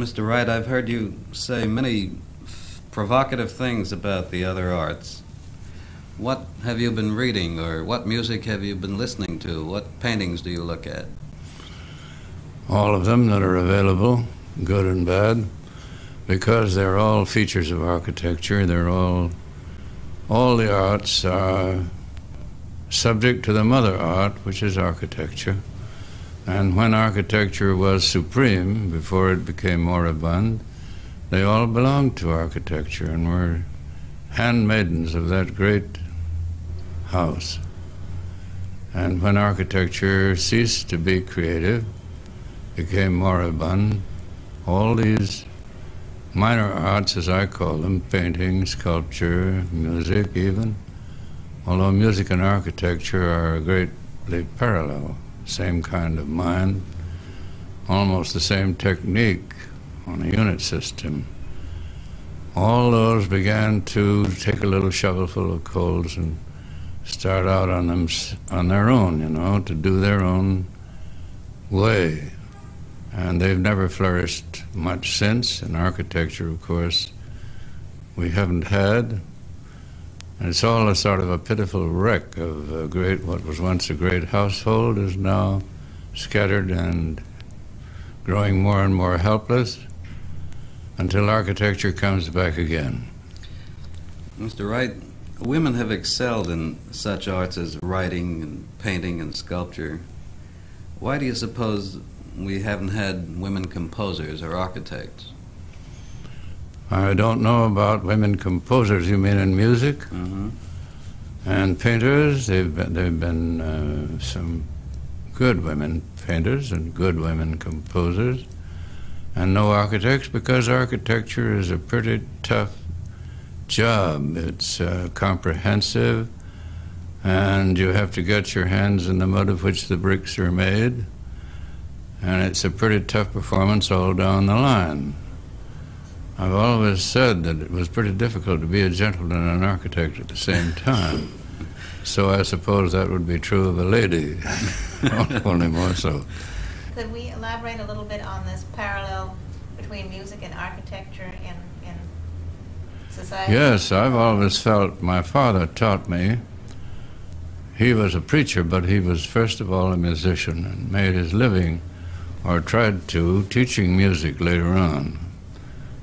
Mr. Wright, I've heard you say many provocative things about the other arts. What have you been reading, or what music have you been listening to? What paintings do you look at? All of them that are available, good and bad, because they're all features of architecture. They're all, all the arts are subject to the mother art, which is architecture. And when architecture was supreme, before it became moribund, they all belonged to architecture and were handmaidens of that great house. And when architecture ceased to be creative, became moribund, all these minor arts, as I call them, painting, sculpture, music, even, although music and architecture are greatly parallel, same kind of mind, almost the same technique on a unit system. All those began to take a little shovelful of coals and start out on them on their own, you know, to do their own way. And they've never flourished much since. In architecture, of course, we haven't had. And it's all a sort of a pitiful wreck of a great, what was once a great household is now scattered and growing more and more helpless until architecture comes back again. Mr. Wright, women have excelled in such arts as writing and painting and sculpture. Why do you suppose we haven't had women composers or architects? I don't know about women composers. You mean in music? Mm-hmm. And painters, they've been, they've been uh, some good women painters and good women composers, and no architects because architecture is a pretty tough job. It's uh, comprehensive, and you have to get your hands in the mud of which the bricks are made, and it's a pretty tough performance all down the line. I've always said that it was pretty difficult to be a gentleman and an architect at the same time. So I suppose that would be true of a lady, only more so. Could we elaborate a little bit on this parallel between music and architecture in, in society? Yes, I've always felt my father taught me. He was a preacher, but he was first of all a musician and made his living, or tried to, teaching music later on.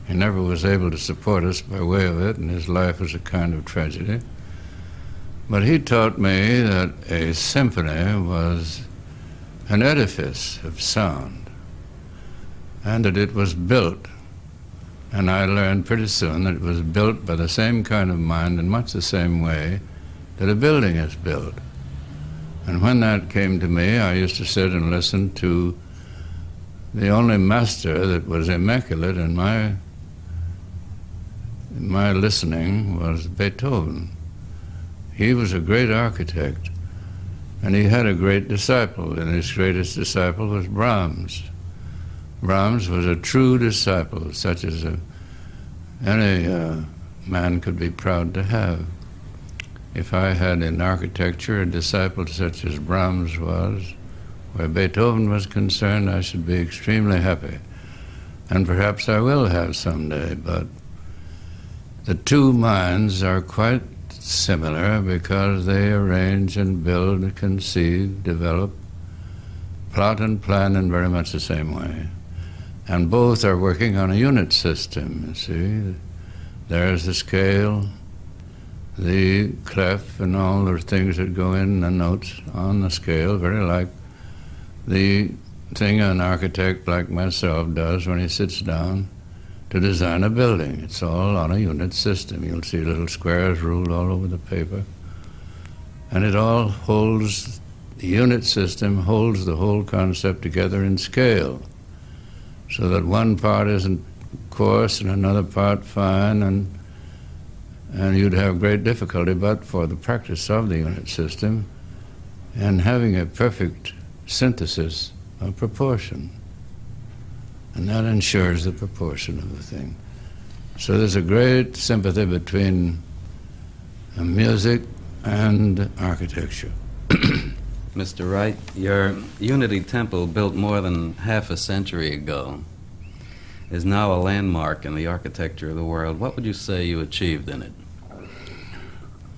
He never was able to support us by way of it, and his life was a kind of tragedy. But he taught me that a symphony was an edifice of sound, and that it was built. And I learned pretty soon that it was built by the same kind of mind in much the same way that a building is built. And when that came to me, I used to sit and listen to the only master that was immaculate in my my listening was Beethoven. He was a great architect, and he had a great disciple, and his greatest disciple was Brahms. Brahms was a true disciple, such as a, any uh, man could be proud to have. If I had in architecture a disciple such as Brahms was, where Beethoven was concerned, I should be extremely happy. And perhaps I will have someday, but the two minds are quite similar because they arrange and build, conceive, develop, plot and plan in very much the same way. And both are working on a unit system, you see. There's the scale, the clef, and all the things that go in the notes on the scale, very like the thing an architect like myself does when he sits down to design a building. It's all on a unit system. You'll see little squares ruled all over the paper. And it all holds, the unit system holds the whole concept together in scale so that one part isn't coarse and another part fine and and you'd have great difficulty but for the practice of the unit system and having a perfect synthesis of proportion. And that ensures the proportion of the thing. So there's a great sympathy between music and architecture. Mr. Wright, your Unity Temple built more than half a century ago. is now a landmark in the architecture of the world. What would you say you achieved in it?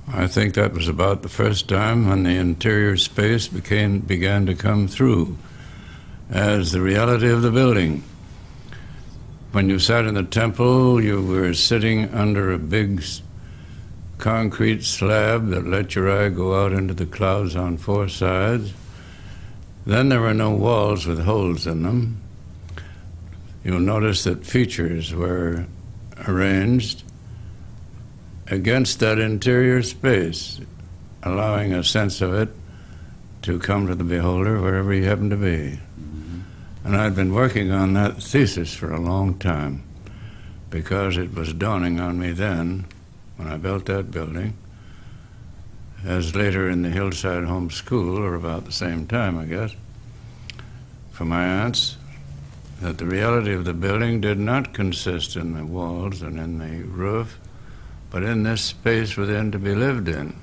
I think that was about the first time when the interior space became began to come through as the reality of the building. When you sat in the temple, you were sitting under a big concrete slab that let your eye go out into the clouds on four sides. Then there were no walls with holes in them. You'll notice that features were arranged against that interior space, allowing a sense of it to come to the beholder wherever he happened to be. And I'd been working on that thesis for a long time because it was dawning on me then when I built that building, as later in the Hillside Home School, or about the same time, I guess, for my aunts, that the reality of the building did not consist in the walls and in the roof, but in this space within to be lived in.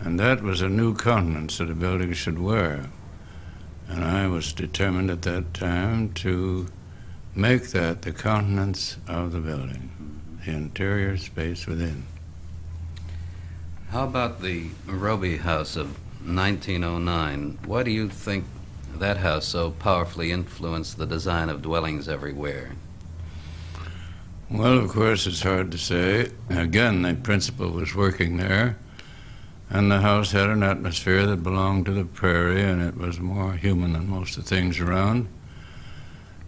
And that was a new countenance that a building should wear. And I was determined at that time to make that the countenance of the building, the interior space within. How about the Robie House of 1909? Why do you think that house so powerfully influenced the design of dwellings everywhere? Well, of course, it's hard to say. Again, the principle was working there, and the house had an atmosphere that belonged to the prairie, and it was more human than most of the things around.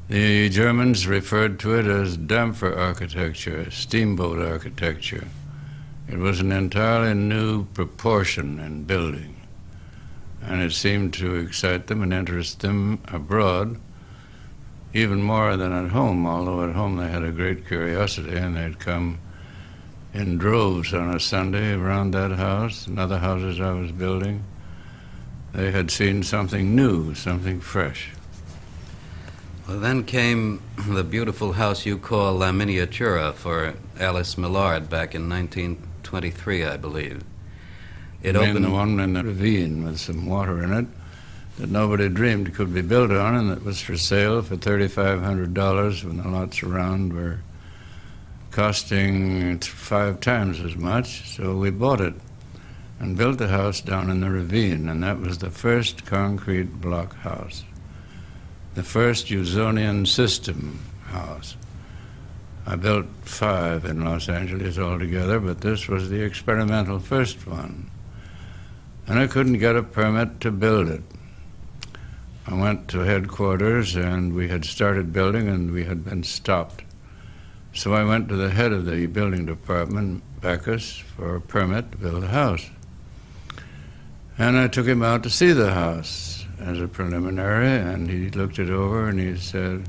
The Germans referred to it as Dampfer architecture, steamboat architecture. It was an entirely new proportion in building, and it seemed to excite them and interest them abroad even more than at home, although at home they had a great curiosity and they'd come in droves on a Sunday around that house and other houses I was building. They had seen something new, something fresh. Well, then came the beautiful house you call La Miniatura for Alice Millard back in 1923, I believe. It opened the one in the ravine with some water in it that nobody dreamed could be built on, and that was for sale for $3,500 when the lots around were costing five times as much. So we bought it and built the house down in the ravine, and that was the first concrete block house, the first Usonian system house. I built five in Los Angeles altogether, but this was the experimental first one. And I couldn't get a permit to build it. I went to headquarters and we had started building and we had been stopped. So I went to the head of the building department, Backus, for a permit to build a house. And I took him out to see the house as a preliminary, and he looked it over and he said,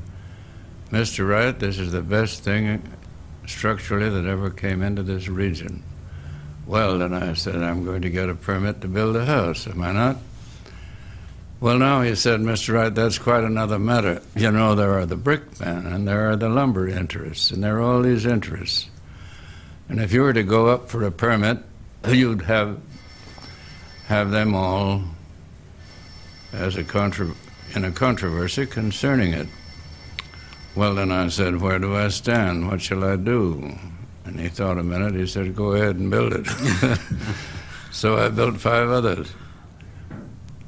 Mr. Wright, this is the best thing structurally that ever came into this region. Well, then I said, I'm going to get a permit to build a house, am I not? Well, now he said, Mr. Wright, that's quite another matter. You know, there are the brickmen and there are the lumber interests, and there are all these interests. And if you were to go up for a permit, you'd have have them all as a contra- in a controversy concerning it. Well, then I said, Where do I stand? What shall I do? And he thought a minute. He said, Go ahead and build it. so I built five others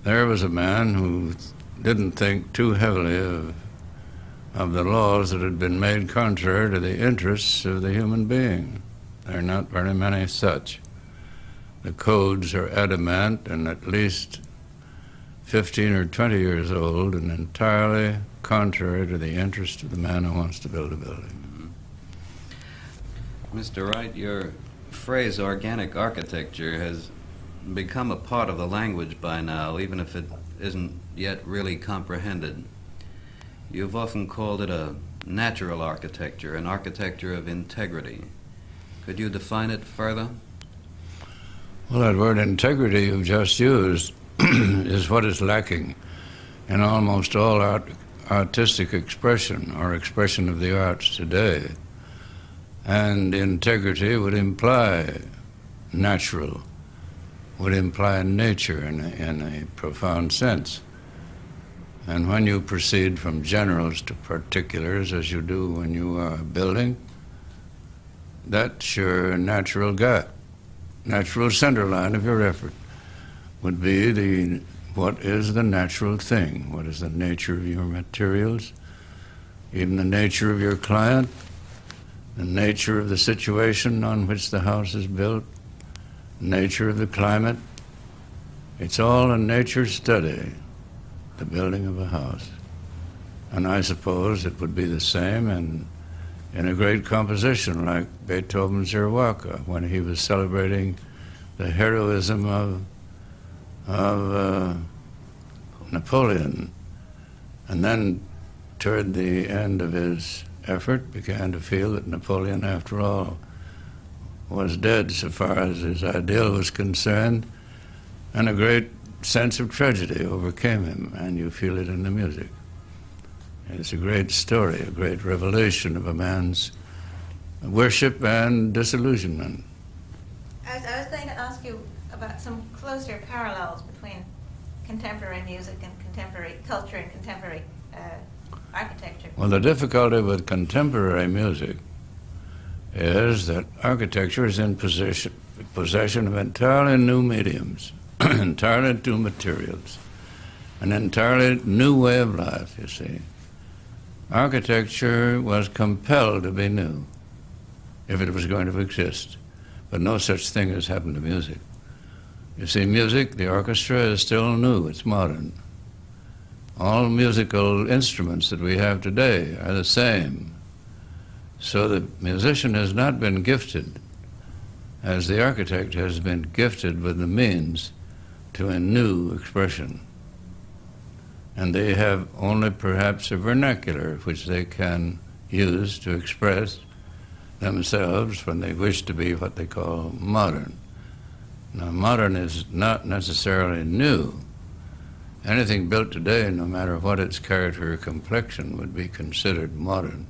there was a man who didn't think too heavily of, of the laws that had been made contrary to the interests of the human being. There are not very many such. The codes are adamant and at least 15 or 20 years old and entirely contrary to the interest of the man who wants to build a building. Mr. Wright, your phrase organic architecture has become a part of the language by now, even if it isn't yet really comprehended. You've often called it a natural architecture, an architecture of integrity. Could you define it further? Well, that word integrity you've just used is what is lacking in almost all art, artistic expression or expression of the arts today. And integrity would imply natural would imply nature in a, in a profound sense. And when you proceed from generals to particulars, as you do when you are building, that's your natural gut, natural center line of your effort would be the what is the natural thing, what is the nature of your materials, even the nature of your client, the nature of the situation on which the house is built, nature of the climate. It's all a nature study, the building of a house. And I suppose it would be the same in, in a great composition like Beethoven's Eroica when he was celebrating the heroism of, of uh, Napoleon. And then, toward the end of his effort, began to feel that Napoleon, after all, was dead so far as his ideal was concerned, and a great sense of tragedy overcame him, and you feel it in the music. It's a great story, a great revelation of a man's worship and disillusionment. I was, I was going to ask you about some closer parallels between contemporary music and contemporary culture and contemporary uh, architecture. Well, the difficulty with contemporary music is that architecture is in possession, possession of entirely new mediums, entirely new materials, an entirely new way of life, you see. Architecture was compelled to be new if it was going to exist, but no such thing has happened to music. You see, music, the orchestra is still new, it's modern. All musical instruments that we have today are the same. So the musician has not been gifted as the architect has been gifted with the means to a new expression. And they have only perhaps a vernacular which they can use to express themselves when they wish to be what they call modern. Now, modern is not necessarily new. Anything built today, no matter what its character or complexion, would be considered modern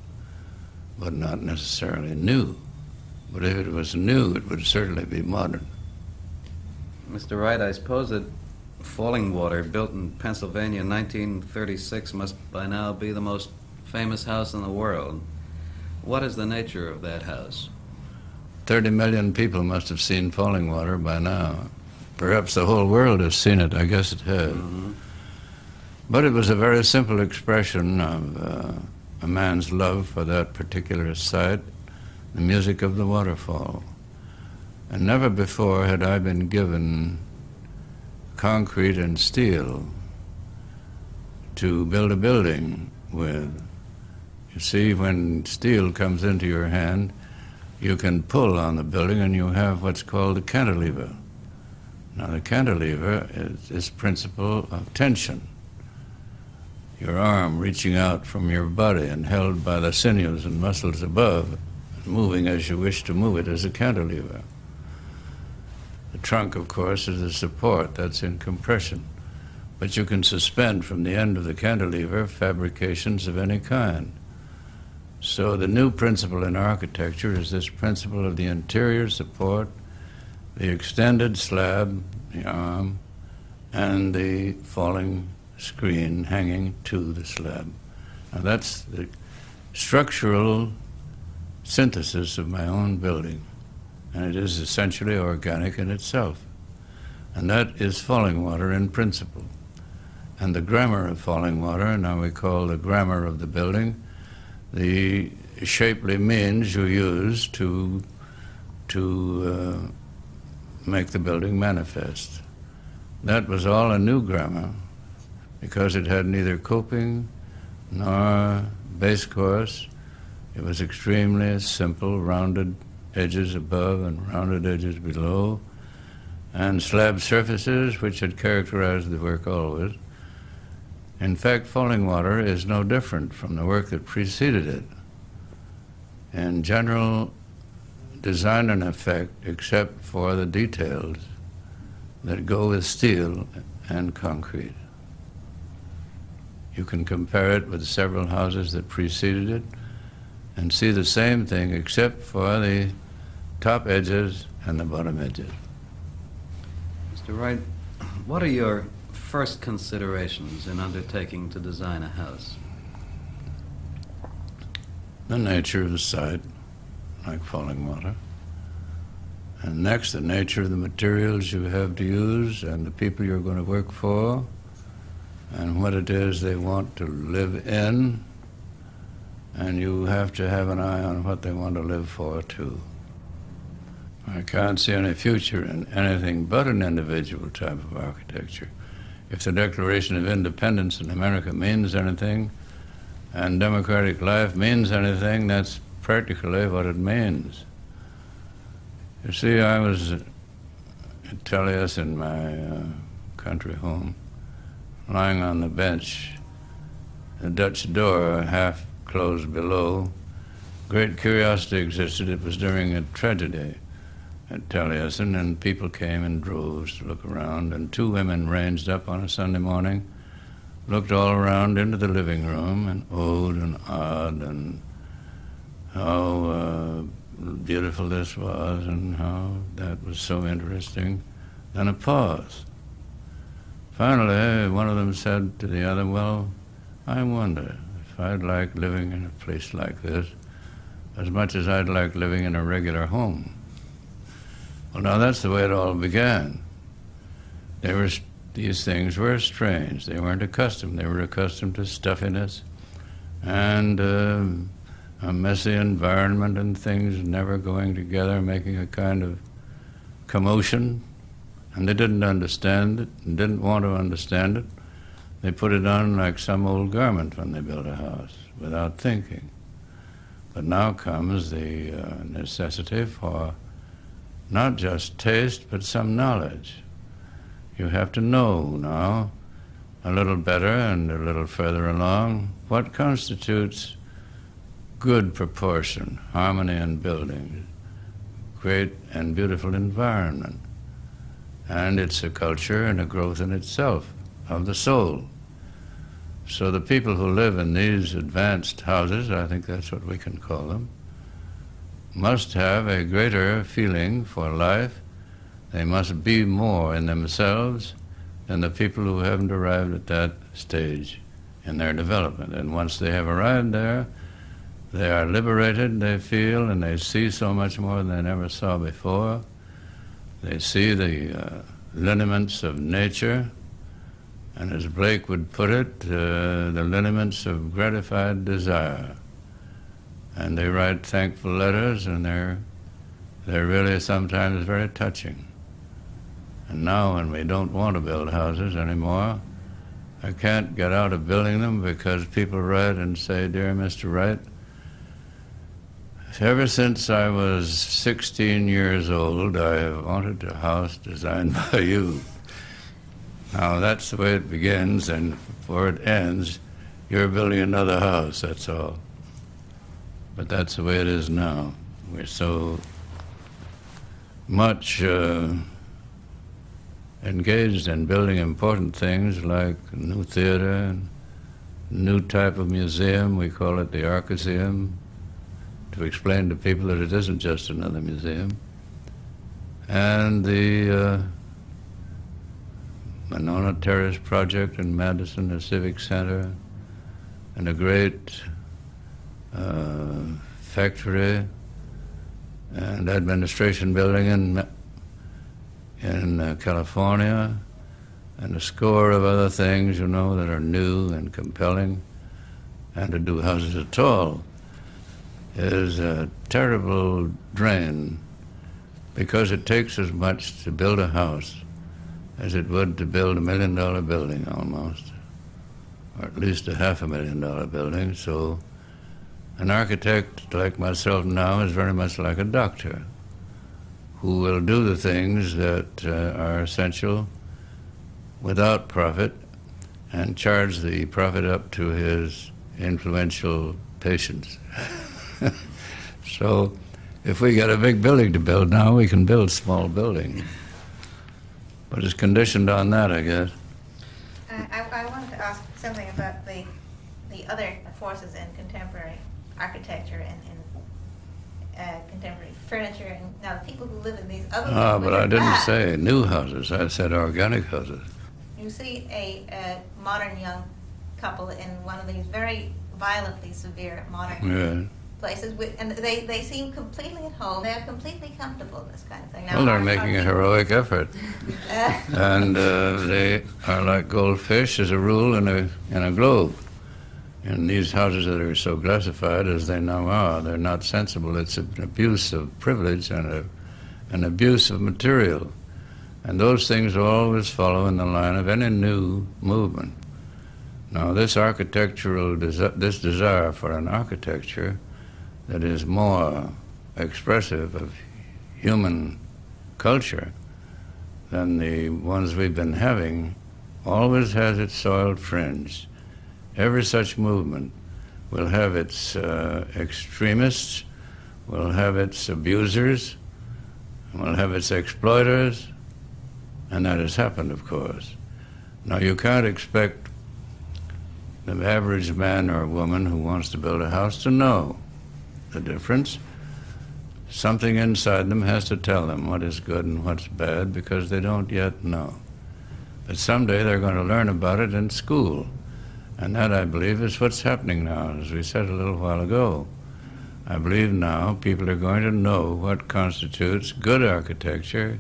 but not necessarily new. But if it was new, it would certainly be modern. Mr. Wright, I suppose that Fallingwater, built in Pennsylvania in 1936, must by now be the most famous house in the world. What is the nature of that house? 30 million people must have seen Fallingwater by now. Perhaps the whole world has seen it. I guess it has. Mm-hmm. But it was a very simple expression of. Uh, a man's love for that particular site, the music of the waterfall. And never before had I been given concrete and steel to build a building with. You see, when steel comes into your hand, you can pull on the building and you have what's called a cantilever. Now, the cantilever is this principle of tension your arm reaching out from your body and held by the sinews and muscles above, moving as you wish to move it as a cantilever. The trunk, of course, is the support, that's in compression. But you can suspend from the end of the cantilever fabrications of any kind. So the new principle in architecture is this principle of the interior support, the extended slab, the arm, and the falling screen hanging to the slab. Now that's the structural synthesis of my own building, and it is essentially organic in itself. And that is falling water in principle. And the grammar of falling water, now we call the grammar of the building, the shapely means you use to, to uh, make the building manifest. That was all a new grammar because it had neither coping nor base course. It was extremely simple, rounded edges above and rounded edges below, and slab surfaces which had characterized the work always. In fact, Fallingwater is no different from the work that preceded it. In general design and effect, except for the details that go with steel and concrete. You can compare it with several houses that preceded it and see the same thing except for the top edges and the bottom edges. Mr. Wright, what are your first considerations in undertaking to design a house? The nature of the site, like falling water. And next, the nature of the materials you have to use and the people you're going to work for and what it is they want to live in. And you have to have an eye on what they want to live for, too. I can't see any future in anything but an individual type of architecture. If the Declaration of Independence in America means anything, and democratic life means anything, that's practically what it means. You see, I was at in my uh, country home, lying on the bench, the Dutch door half closed below. Great curiosity existed. It was during a tragedy at Taliesin, and people came in droves to look around, and two women ranged up on a Sunday morning, looked all around into the living room, and owed and odd, and how uh, beautiful this was, and how that was so interesting. Then a pause. Finally, one of them said to the other, Well, I wonder if I'd like living in a place like this as much as I'd like living in a regular home. Well, now that's the way it all began. They were, these things were strange. They weren't accustomed. They were accustomed to stuffiness and uh, a messy environment and things never going together, making a kind of commotion. And they didn't understand it and didn't want to understand it. They put it on like some old garment when they built a house without thinking. But now comes the uh, necessity for not just taste, but some knowledge. You have to know now, a little better and a little further along, what constitutes good proportion, harmony in buildings, great and beautiful environment. And it's a culture and a growth in itself of the soul. So the people who live in these advanced houses, I think that's what we can call them, must have a greater feeling for life. They must be more in themselves than the people who haven't arrived at that stage in their development. And once they have arrived there, they are liberated, they feel, and they see so much more than they never saw before. They see the uh, lineaments of nature, and as Blake would put it, uh, the lineaments of gratified desire and they write thankful letters, and they're they're really sometimes very touching. And now, when we don't want to build houses anymore, I can't get out of building them because people write and say, "Dear Mr. Wright." Ever since I was 16 years old, I have wanted a house designed by you. Now, that's the way it begins, and before it ends, you're building another house, that's all. But that's the way it is now. We're so much uh, engaged in building important things like new theater, and new type of museum. We call it the Archeseum, to explain to people that it isn't just another museum. And the uh, Monona Terrace project in Madison, a civic center, and a great uh, factory and administration building in in uh, California, and a score of other things, you know, that are new and compelling, and to do houses at all is a terrible drain because it takes as much to build a house as it would to build a million dollar building almost, or at least a half a million dollar building. So an architect like myself now is very much like a doctor who will do the things that uh, are essential without profit and charge the profit up to his influential patients. so if we get a big building to build now, we can build small buildings. But it's conditioned on that, I guess. Uh, I, I wanted to ask something about the, the other forces in contemporary architecture and, and uh, contemporary furniture, and now the people who live in these other. Ah, but I didn't bad. say new houses. I said organic houses. You see a, a modern young couple in one of these very violently severe modern Yeah. Places, with, and they, they seem completely at home. They're completely comfortable in this kind of thing. Now, Well, they're making a heroic effort. And uh, they are like goldfish as a rule in a, in a globe. In these houses that are so classified as they now are, they're not sensible. It's an abuse of privilege and a, an abuse of material. And those things always follow in the line of any new movement. Now, this architectural, desi- this desire for an architecture that is more expressive of human culture than the ones we've been having always has its soiled fringe. Every such movement will have its uh, extremists, will have its abusers, will have its exploiters, and that has happened, of course. Now, you can't expect the average man or woman who wants to build a house to know the difference something inside them has to tell them what is good and what's bad because they don't yet know. But someday they're going to learn about it in school. And that, I believe, is what's happening now, as we said a little while ago. I believe now people are going to know what constitutes good architecture,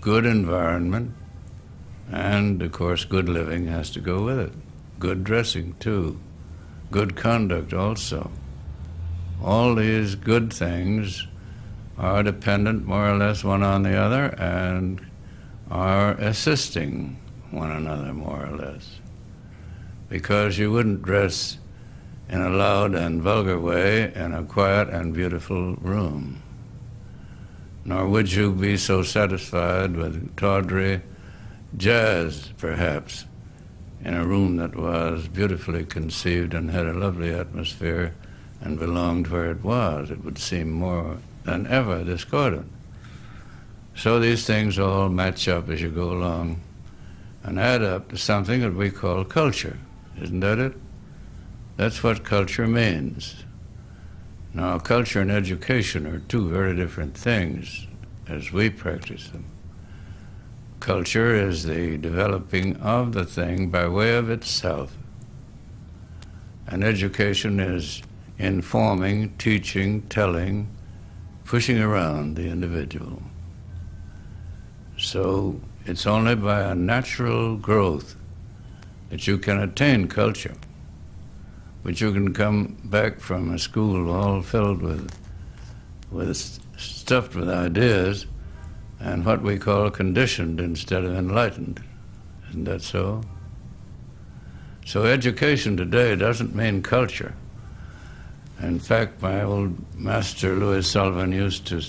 good environment, and, of course, good living has to go with it. Good dressing, too. Good conduct, also all these good things are dependent more or less one on the other and are assisting one another more or less. Because you wouldn't dress in a loud and vulgar way in a quiet and beautiful room. Nor would you be so satisfied with tawdry jazz, perhaps, in a room that was beautifully conceived and had a lovely atmosphere and belonged where it was. It would seem more than ever discordant. So these things all match up as you go along and add up to something that we call culture. Isn't that it? That's what culture means. Now, culture and education are two very different things as we practice them. Culture is the developing of the thing by way of itself. And education is informing, teaching, telling, pushing around the individual. So it's only by a natural growth that you can attain culture. But you can come back from a school all filled with, with stuffed with ideas and what we call conditioned instead of enlightened. Isn't that so? So education today doesn't mean culture. In fact, my old master Louis Sullivan used to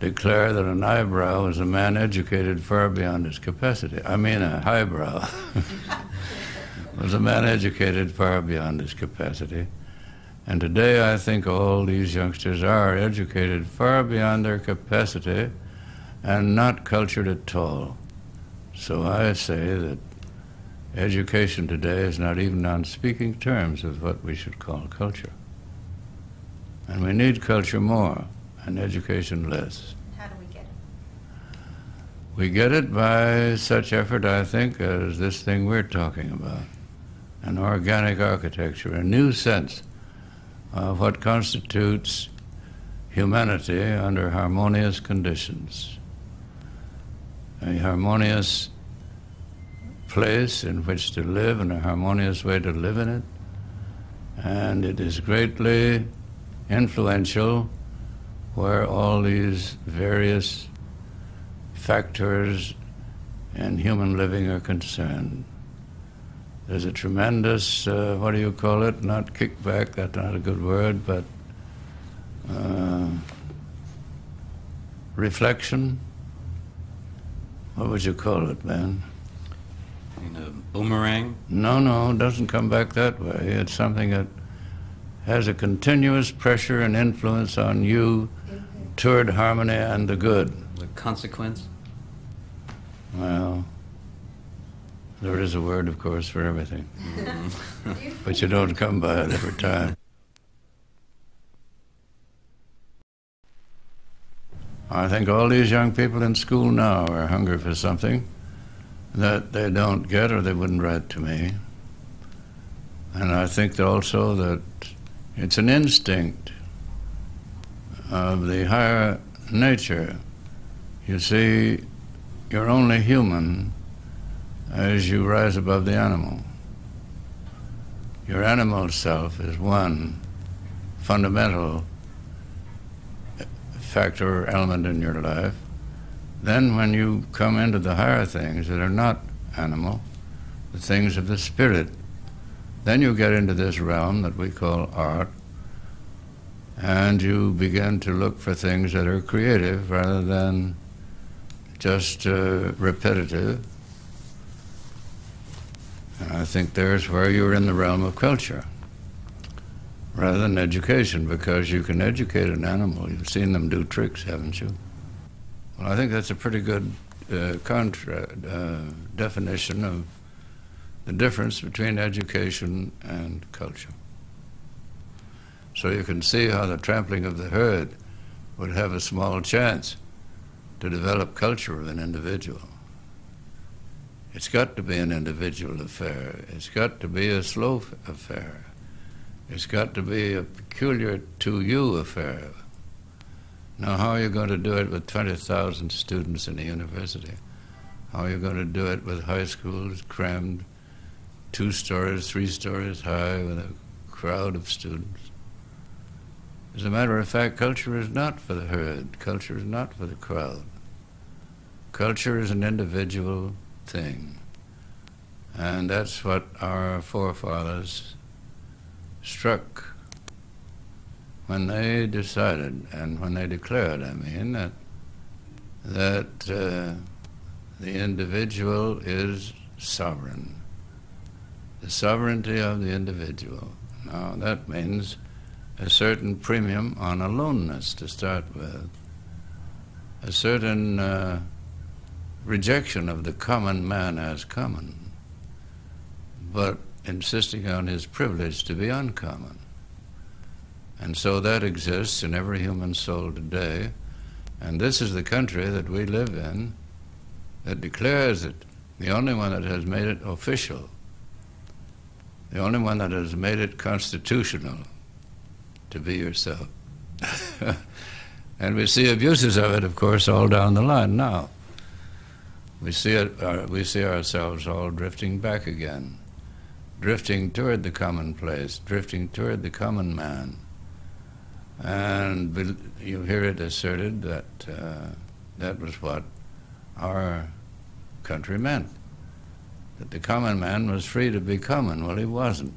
declare that an eyebrow was a man educated far beyond his capacity. I mean, a highbrow was a man educated far beyond his capacity. And today, I think all these youngsters are educated far beyond their capacity and not cultured at all. So I say that education today is not even on speaking terms with what we should call culture. And we need culture more and education less. How do we get it? We get it by such effort, I think, as this thing we're talking about an organic architecture, a new sense of what constitutes humanity under harmonious conditions. A harmonious place in which to live and a harmonious way to live in it. And it is greatly influential where all these various factors in human living are concerned. There's a tremendous, uh, what do you call it? Not kickback, that's not a good word, but uh, reflection. What would you call it, man? You know, boomerang. No, no, it doesn't come back that way. It's something that has a continuous pressure and influence on you toward harmony and the good. The consequence. Well, there is a word, of course, for everything, mm-hmm. but you don't come by it every time. I think all these young people in school now are hungry for something that they don't get or they wouldn't write to me. And I think also that it's an instinct of the higher nature. You see, you're only human as you rise above the animal. Your animal self is one fundamental factor or element in your life. Then, when you come into the higher things that are not animal, the things of the spirit, then you get into this realm that we call art, and you begin to look for things that are creative rather than just uh, repetitive. And I think there's where you're in the realm of culture rather than education, because you can educate an animal. You've seen them do tricks, haven't you? Well, I think that's a pretty good uh, contra- uh, definition of the difference between education and culture. So you can see how the trampling of the herd would have a small chance to develop culture of an individual. It's got to be an individual affair. It's got to be a slow affair. It's got to be a peculiar to you affair. Now, how are you going to do it with 20,000 students in a university? How are you going to do it with high schools crammed two stories, three stories high with a crowd of students? As a matter of fact, culture is not for the herd. Culture is not for the crowd. Culture is an individual thing. And that's what our forefathers struck when they decided and when they declared, I mean, that, that uh, the individual is sovereign. The sovereignty of the individual. Now, that means a certain premium on aloneness to start with, a certain uh, rejection of the common man as common, but insisting on his privilege to be uncommon. And so that exists in every human soul today. And this is the country that we live in that declares it, the only one that has made it official, the only one that has made it constitutional to be yourself. and we see abuses of it, of course, all down the line now. We see, it, uh, we see ourselves all drifting back again, drifting toward the commonplace, drifting toward the common man. And you hear it asserted that uh, that was what our country meant. That the common man was free to be common. Well, he wasn't.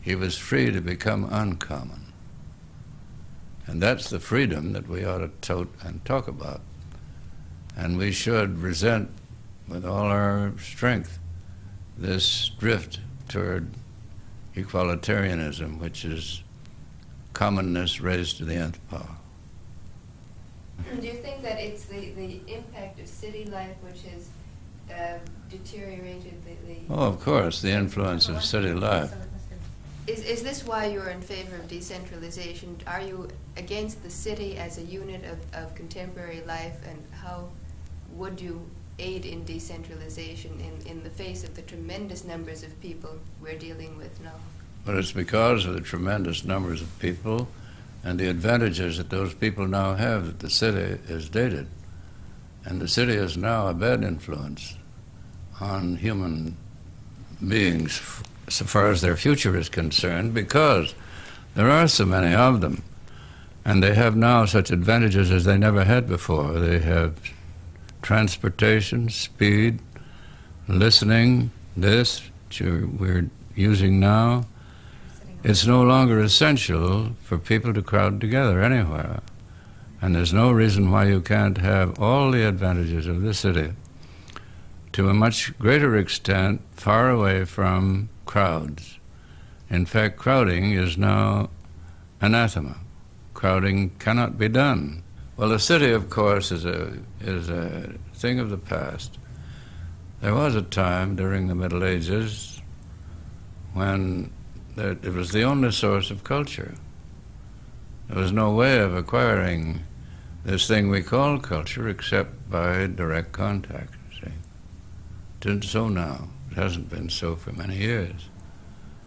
He was free to become uncommon. And that's the freedom that we ought to tote and talk about. And we should resent with all our strength this drift toward equalitarianism, which is commonness raised to the nth power. Do you think that it's the, the impact of city life which has uh, deteriorated the, the... Oh, of course, the influence of city life. Is, is this why you're in favor of decentralization? Are you against the city as a unit of, of contemporary life, and how would you aid in decentralization in, in the face of the tremendous numbers of people we're dealing with now? Well, it's because of the tremendous numbers of people and the advantages that those people now have that the city is dated. And the city is now a bad influence on human beings so far as their future is concerned because there are so many of them. And they have now such advantages as they never had before. They have transportation, speed, listening, this which we're using now. It's no longer essential for people to crowd together anywhere. And there's no reason why you can't have all the advantages of the city to a much greater extent far away from crowds. In fact, crowding is now anathema. Crowding cannot be done. Well, the city, of course, is a, is a thing of the past. There was a time during the Middle Ages when it was the only source of culture. There was no way of acquiring this thing we call culture except by direct contact isn't so now. It hasn't been so for many years.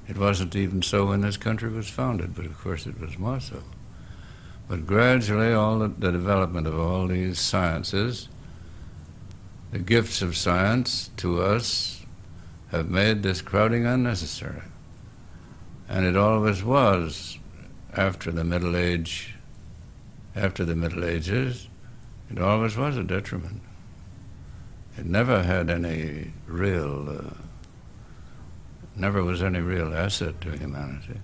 It wasn't even so when this country was founded, but of course it was more so. But gradually, all the, the development of all these sciences, the gifts of science to us, have made this crowding unnecessary. And it always was after the Middle Age, after the Middle Ages, it always was a detriment. It never had any real, uh, never was any real asset to humanity.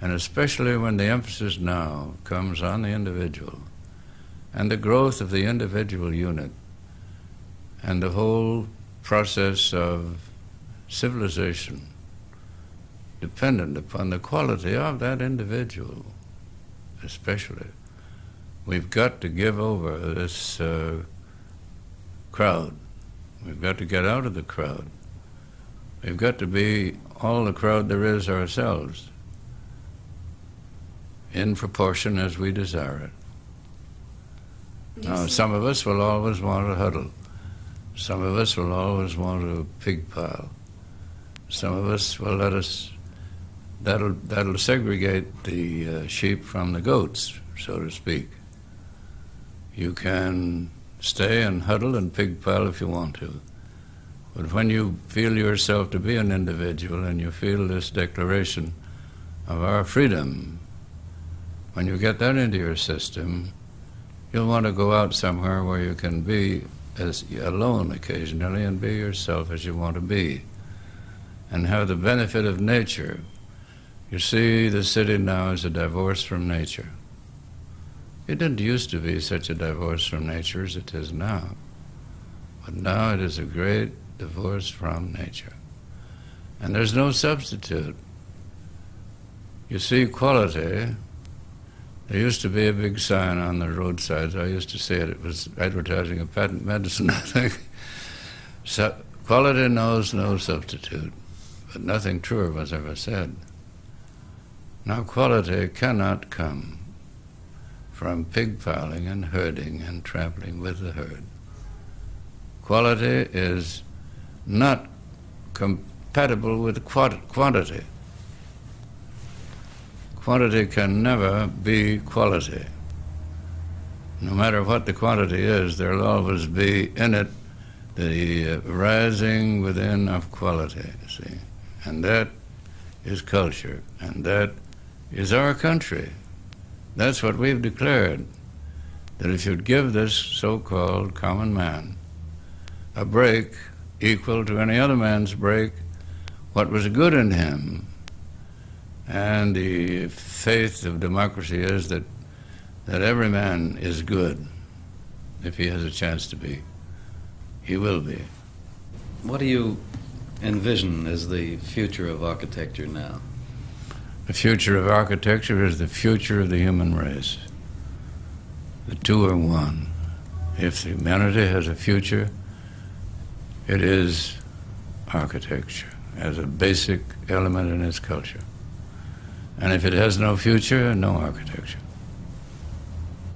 And especially when the emphasis now comes on the individual and the growth of the individual unit and the whole process of civilization dependent upon the quality of that individual, especially. We've got to give over this uh, crowd. We've got to get out of the crowd. We've got to be all the crowd there is ourselves, in proportion as we desire it. Now, some of us will always want to huddle. Some of us will always want to pig pile. Some of us will let us that'll that'll segregate the uh, sheep from the goats, so to speak. You can stay and huddle and pig pile if you want to, but when you feel yourself to be an individual and you feel this declaration of our freedom, when you get that into your system, you'll want to go out somewhere where you can be as alone occasionally and be yourself as you want to be and have the benefit of nature you see, the city now is a divorce from nature. It didn't used to be such a divorce from nature as it is now. But now it is a great divorce from nature. And there's no substitute. You see, quality, there used to be a big sign on the roadsides. I used to see it, it was advertising a patent medicine, I think. So, quality knows no substitute, but nothing truer was ever said. Now, quality cannot come from pig piling and herding and traveling with the herd. Quality is not compatible with quantity. Quantity can never be quality. No matter what the quantity is, there'll always be in it the rising within of quality, see. And that is culture, and that is our country. That's what we've declared. That if you'd give this so called common man a break equal to any other man's break, what was good in him, and the faith of democracy is that, that every man is good if he has a chance to be. He will be. What do you envision as the future of architecture now? The future of architecture is the future of the human race. The two are one. If humanity has a future, it is architecture as a basic element in its culture. And if it has no future, no architecture.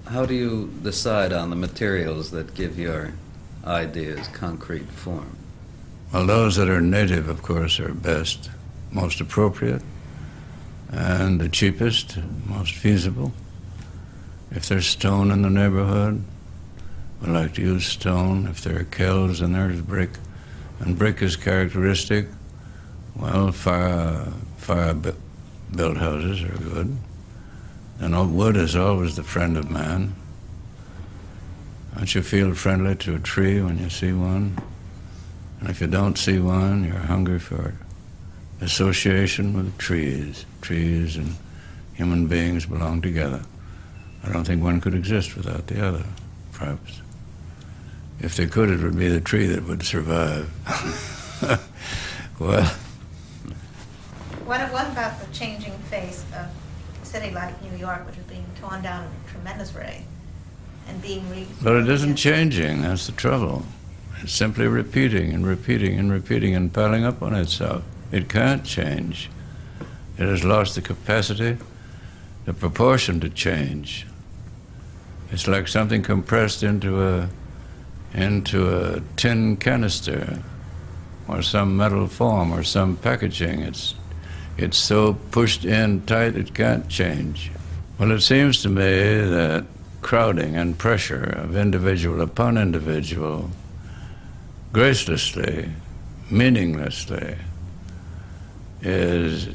How do you decide on the materials that give your ideas concrete form? Well, those that are native, of course, are best, most appropriate and the cheapest, most feasible. If there's stone in the neighborhood, we like to use stone. If there are kilns and there's brick, and brick is characteristic, well, fire, fire built houses are good. And wood is always the friend of man. Don't you feel friendly to a tree when you see one? And if you don't see one, you're hungry for it association with trees. Trees and human beings belong together. I don't think one could exist without the other, perhaps. If they could, it would be the tree that would survive. well. What, what about the changing face of a city like New York, which is being torn down at a tremendous rate and being re- But it isn't changing, that's the trouble. It's simply repeating and repeating and repeating and piling up on itself. It can't change. It has lost the capacity, the proportion to change. It's like something compressed into a into a tin canister or some metal form or some packaging. It's, it's so pushed in tight it can't change. Well, it seems to me that crowding and pressure of individual upon individual gracelessly, meaninglessly, is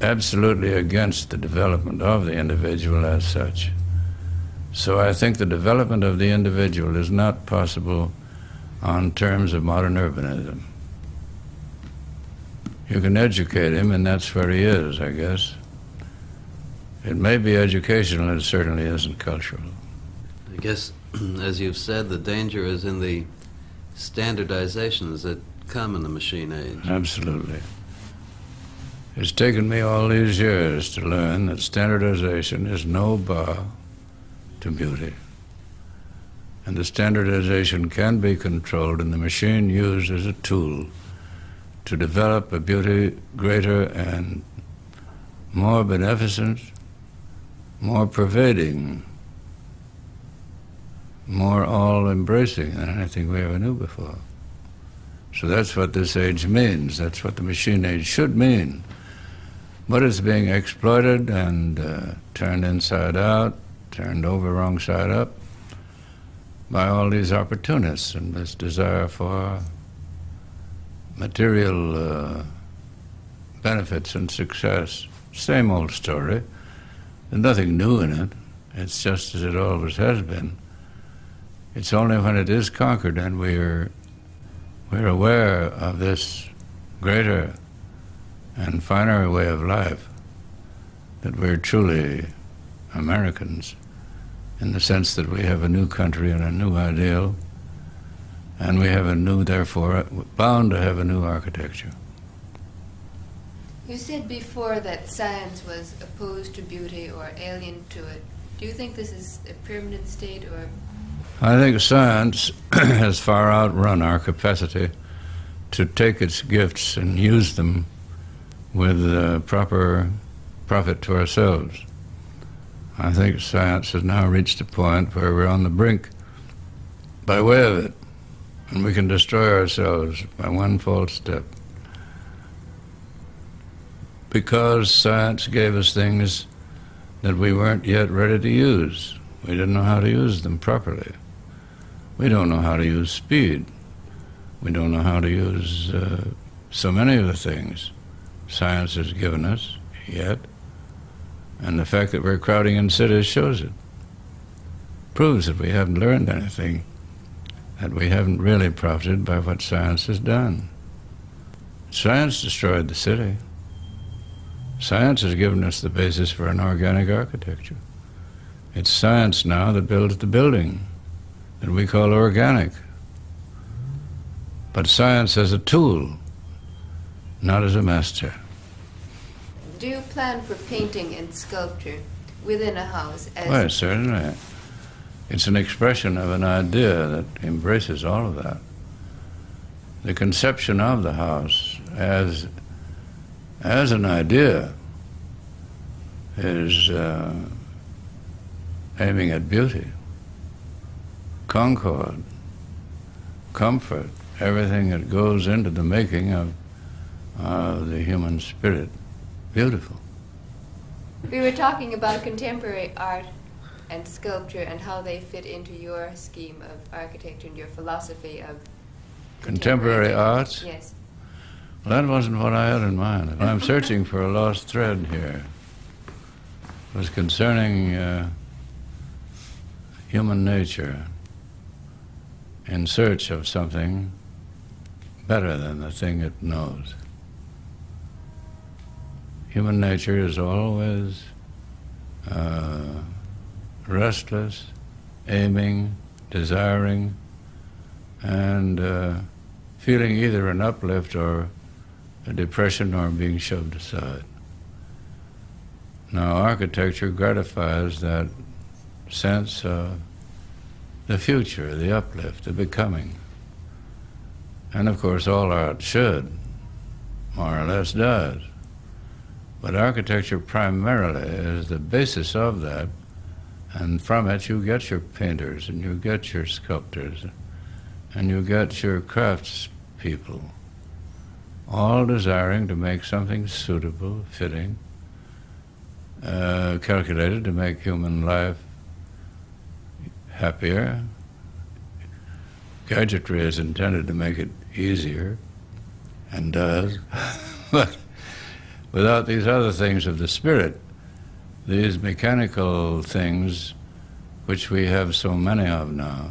absolutely against the development of the individual as such. So I think the development of the individual is not possible on terms of modern urbanism. You can educate him, and that's where he is, I guess. It may be educational, it certainly isn't cultural. I guess, as you've said, the danger is in the standardizations that come in the machine age. Absolutely. It's taken me all these years to learn that standardization is no bar to beauty. And the standardization can be controlled and the machine used as a tool to develop a beauty greater and more beneficent, more pervading, more all embracing than anything we ever knew before. So that's what this age means. That's what the machine age should mean. But it's being exploited and uh, turned inside out, turned over wrong side up by all these opportunists and this desire for material uh, benefits and success. Same old story. There's nothing new in it. It's just as it always has been. It's only when it is conquered and we're, we're aware of this greater and finer way of life that we're truly Americans in the sense that we have a new country and a new ideal, and we have a new, therefore, bound to have a new architecture. You said before that science was opposed to beauty or alien to it. Do you think this is a permanent state or? I think science has far outrun our capacity to take its gifts and use them with proper profit to ourselves. I think science has now reached a point where we're on the brink by way of it, and we can destroy ourselves by one false step. Because science gave us things that we weren't yet ready to use. We didn't know how to use them properly. We don't know how to use speed. We don't know how to use uh, so many of the things science has given us yet. And the fact that we're crowding in cities shows it. Proves that we haven't learned anything, that we haven't really profited by what science has done. Science destroyed the city. Science has given us the basis for an organic architecture. It's science now that builds the building that we call organic. But science as a tool, not as a master. Do you plan for painting and sculpture within a house? As Well, certainly. It's an expression of an idea that embraces all of that. The conception of the house as, as an idea is uh, aiming at beauty, concord, comfort, everything that goes into the making of uh, the human spirit beautiful. We were talking about contemporary art and sculpture and how they fit into your scheme of architecture and your philosophy of Contemporary arts? Yes. Well, that wasn't what I had in mind. I'm searching for a lost thread here, it was concerning uh, human nature in search of something better than the thing it knows. Human nature is always uh, restless, aiming, desiring, and uh, feeling either an uplift or a depression or being shoved aside. Now, architecture gratifies that sense of the future, the uplift, the becoming. And of course, all art should, more or less does. But architecture primarily is the basis of that And from it, you get your painters and you get your sculptors and you get your craftspeople, all desiring to make something suitable, fitting, uh, calculated to make human life happier. Gadgetry is intended to make it easier and does, but without these other things of the spirit, these mechanical things which we have so many of now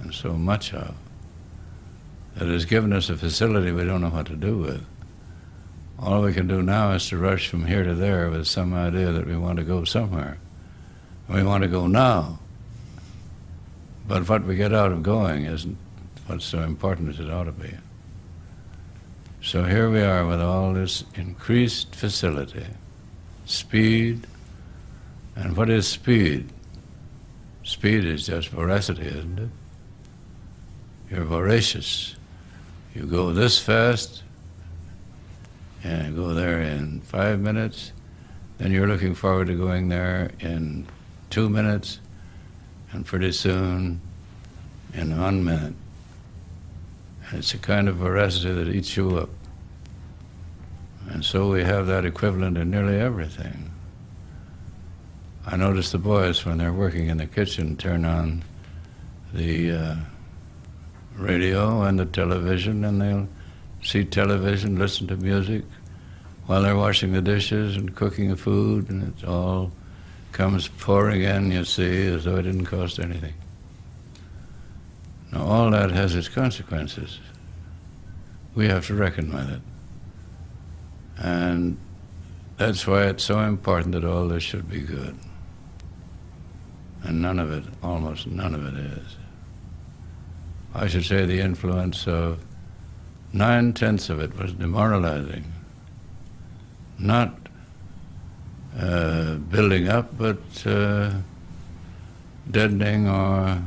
and so much of, that has given us a facility we don't know what to do with. All we can do now is to rush from here to there with some idea that we want to go somewhere. We want to go now. But what we get out of going isn't what's so important as it ought to be. So here we are with all this increased facility, speed, and what is speed? Speed is just voracity, isn't it? You're voracious. You go this fast, and go there in five minutes, then you're looking forward to going there in two minutes, and pretty soon in one minute. It's a kind of voracity that eats you up. And so we have that equivalent in nearly everything. I notice the boys, when they're working in the kitchen, turn on the uh, radio and the television, and they'll see television, listen to music while they're washing the dishes and cooking the food, and it all comes pouring in, you see, as though it didn't cost anything. Now, all that has its consequences. We have to reckon with it. And that's why it's so important that all this should be good. And none of it, almost none of it is. I should say the influence of nine tenths of it was demoralizing. Not uh, building up, but uh, deadening or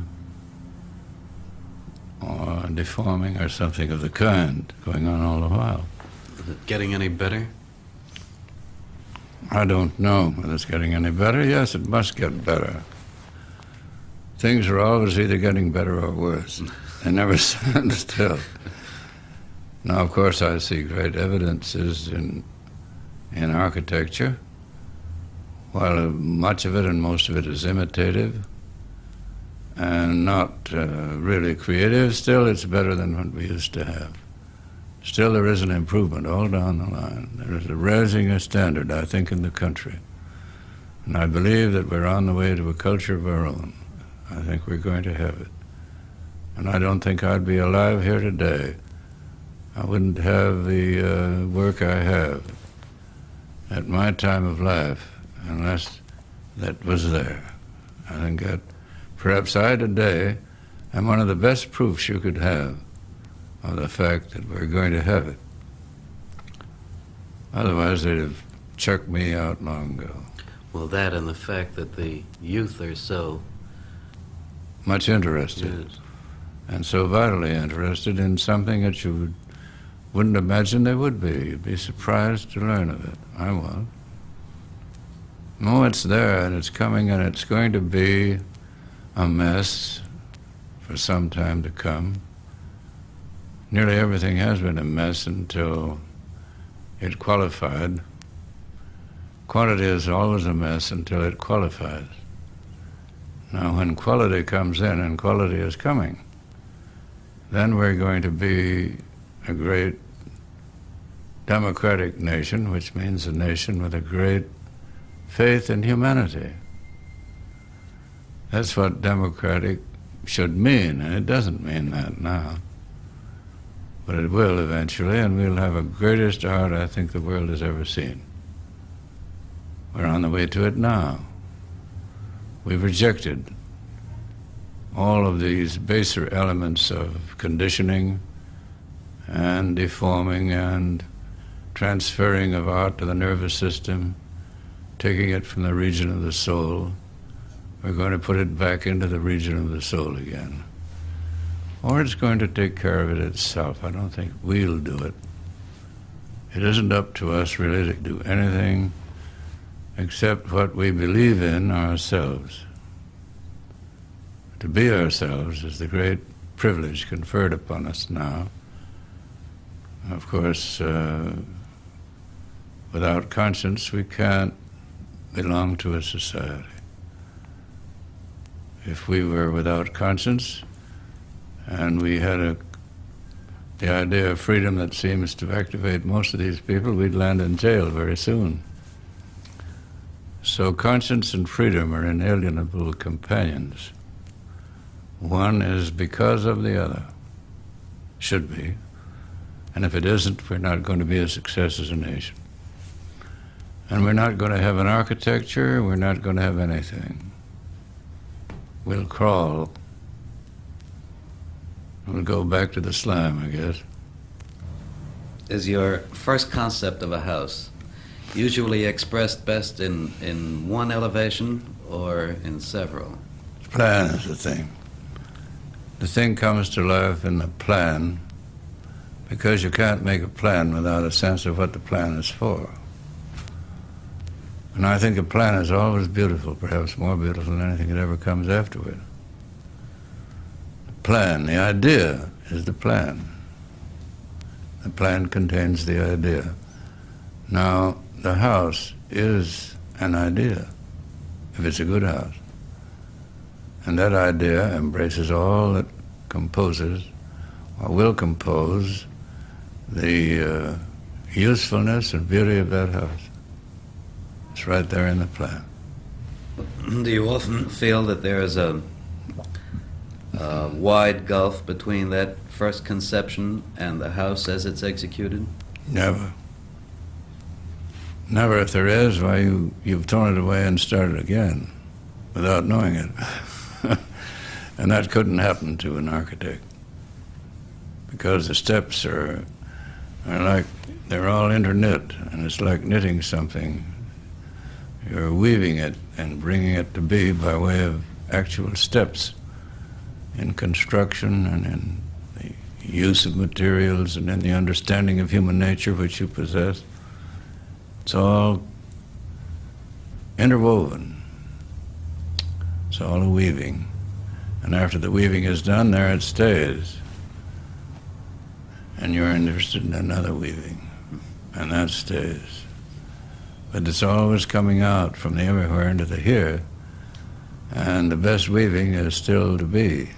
or deforming or something of the kind going on all the while. Is it getting any better? I don't know whether it's getting any better. Yes, it must get better. Things are always either getting better or worse. They never stand still. Now, of course, I see great evidences in in architecture. While much of it and most of it is imitative, and not uh, really creative, still it's better than what we used to have. Still, there is an improvement all down the line. There is a raising a standard, I think, in the country. And I believe that we're on the way to a culture of our own. I think we're going to have it. And I don't think I'd be alive here today. I wouldn't have the uh, work I have at my time of life unless that was there. I think that Perhaps I today am one of the best proofs you could have of the fact that we're going to have it. Otherwise, they'd have chucked me out long ago. Well, that and the fact that the youth are so much interested yes. and so vitally interested in something that you would, wouldn't imagine they would be. You'd be surprised to learn of it. I was. No, it's there and it's coming and it's going to be a mess for some time to come. Nearly everything has been a mess until it qualified. Quantity is always a mess until it qualifies. Now, when quality comes in, and quality is coming, then we're going to be a great democratic nation, which means a nation with a great faith in humanity. That's what democratic should mean, and it doesn't mean that now. But it will eventually, and we'll have a greatest art I think the world has ever seen. We're on the way to it now. We've rejected all of these baser elements of conditioning and deforming and transferring of art to the nervous system, taking it from the region of the soul we're going to put it back into the region of the soul again. Or it's going to take care of it itself. I don't think we'll do it. It isn't up to us really to do anything except what we believe in ourselves. to be ourselves is the great privilege conferred upon us now. Of course, uh, without conscience, we can't belong to a society. If we were without conscience and we had a, the idea of freedom that seems to activate most of these people, we'd land in jail very soon. So conscience and freedom are inalienable companions. One is because of the other. Should be. And if it isn't, we're not going to be a success as a nation. And we're not going to have an architecture, we're not going to have anything. We'll crawl. We'll go back to the slime, I guess. Is your first concept of a house usually expressed best in, in one elevation or in several? Plan is the thing. The thing comes to life in the plan because you can't make a plan without a sense of what the plan is for. And I think a plan is always beautiful, perhaps more beautiful than anything that ever comes afterward. The plan, the idea is the plan. The plan contains the idea. Now, the house is an idea, if it's a good house. And that idea embraces all that composes or will compose the uh, usefulness and beauty of that house. It's right there in the plan. Do you often feel that there is a, a wide gulf between that first conception and the house as it's executed? Never. Never. If there is, why you you've torn it away and started again, without knowing it. and that couldn't happen to an architect because the steps are are like they're all interknit, and it's like knitting something. You're weaving it and bringing it to be by way of actual steps in construction and in the use of materials and in the understanding of human nature which you possess. It's all interwoven. It's all a weaving. And after the weaving is done, there it stays. And you're interested in another weaving, and that stays. But it's always coming out from the everywhere into the here, and the best weaving is still to be.